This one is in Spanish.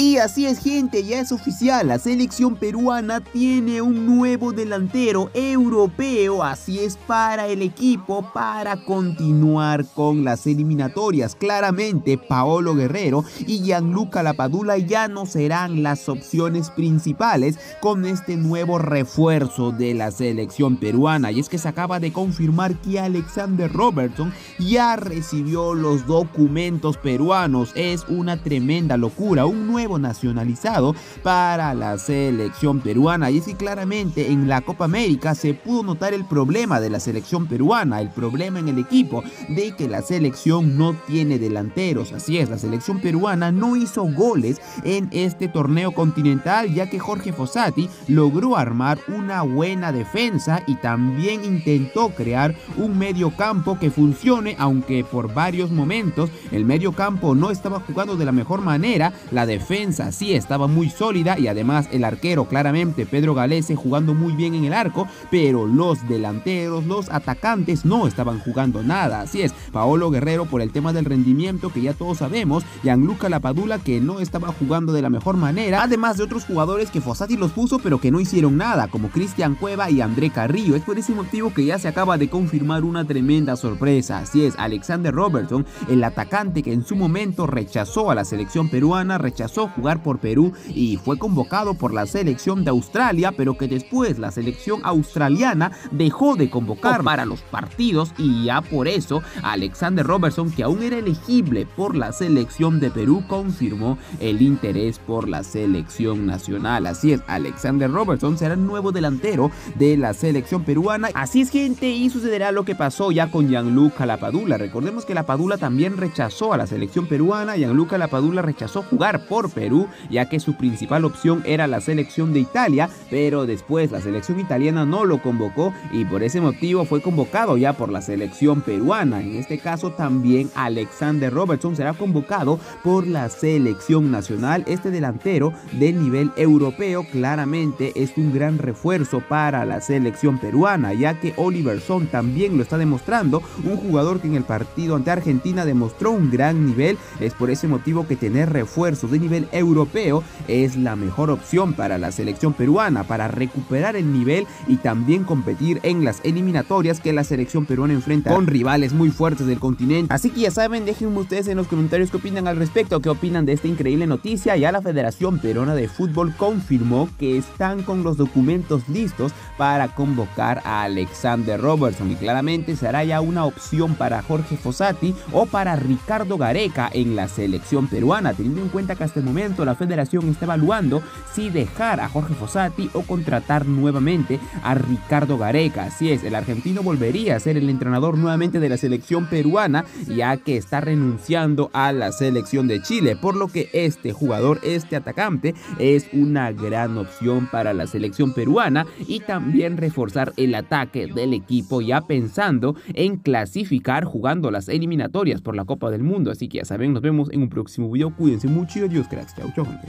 Y así es gente, ya es oficial, la selección peruana tiene un nuevo delantero europeo, así es para el equipo para continuar con las eliminatorias. Claramente Paolo Guerrero y Gianluca Lapadula ya no serán las opciones principales con este nuevo refuerzo de la selección peruana. Y es que se acaba de confirmar que Alexander Robertson ya recibió los documentos peruanos. Es una tremenda locura, un nuevo nacionalizado para la selección peruana. Y es que claramente en la Copa América se pudo notar el problema de la selección peruana, el problema en el equipo de que la selección no tiene delanteros. Así es, la selección peruana no hizo goles en este torneo continental ya que Jorge Fossati logró armar una buena defensa y también intentó crear un medio campo que funcione aunque por varios momentos el medio campo no estaba jugando de la mejor manera, la defensa sí estaba muy sólida y además el arquero claramente Pedro Galese jugando muy bien en el arco, pero los delanteros, los atacantes no estaban jugando nada. Así es, Paolo Guerrero por el tema del rendimiento que ya todos sabemos, Gianluca Lapadula que no estaba jugando de la mejor manera, además de otros jugadores que Fossati los puso pero que no hicieron nada, como Cristian Cueva y André Carrillo. Es por ese motivo que ya se acaba de confirmar una tremenda sorpresa. Así es, Alexander Robertson, el atacante que en su momento rechazó a la selección peruana, rechazó jugar por Perú y fue convocado por la selección de Australia, pero que después la selección australiana dejó de convocar para los partidos y ya por eso Alexander Robertson, que aún era elegible por la selección de Perú, confirmó el interés por la selección nacional. Así es, Alexander Robertson será el nuevo delantero de la selección peruana. Así es, gente, y sucederá lo que pasó ya con Gianluca Lapadula. Recordemos que Lapadula también rechazó a la selección peruana, Gianluca Lapadula rechazó jugar por Perú Perú, ya que su principal opción era la selección de Italia, pero después la selección italiana no lo convocó y por ese motivo fue convocado ya por la selección peruana. En este caso también Alexander Robertson será convocado por la selección nacional. Este delantero de nivel europeo claramente es un gran refuerzo para la selección peruana, ya que Oliver Son también lo está demostrando, un jugador que en el partido ante Argentina demostró un gran nivel. Es por ese motivo que tener refuerzos de nivel europeo es la mejor opción para la selección peruana para recuperar el nivel y también competir en las eliminatorias que la selección peruana enfrenta con rivales muy fuertes del continente. Así que ya saben, déjenme ustedes en los comentarios qué opinan al respecto, qué opinan de esta increíble noticia. Ya la Federación Peruana de Fútbol confirmó que están con los documentos listos para convocar a Alexander Robertson y claramente será ya una opción para Jorge Fossati o para Ricardo Gareca en la selección peruana, teniendo en cuenta que hasta el momento la federación está evaluando si dejar a Jorge Fossati o contratar nuevamente a Ricardo Gareca. Así es, el argentino volvería a ser el entrenador nuevamente de la selección peruana ya que está renunciando a la selección de Chile, por lo que este jugador, este atacante, es una gran opción para la selección peruana y también reforzar el ataque del equipo ya pensando en clasificar jugando las eliminatorias por la Copa del Mundo. Así que ya saben, nos vemos en un próximo video. Cuídense mucho y adiós, cracks. 有作用嘅。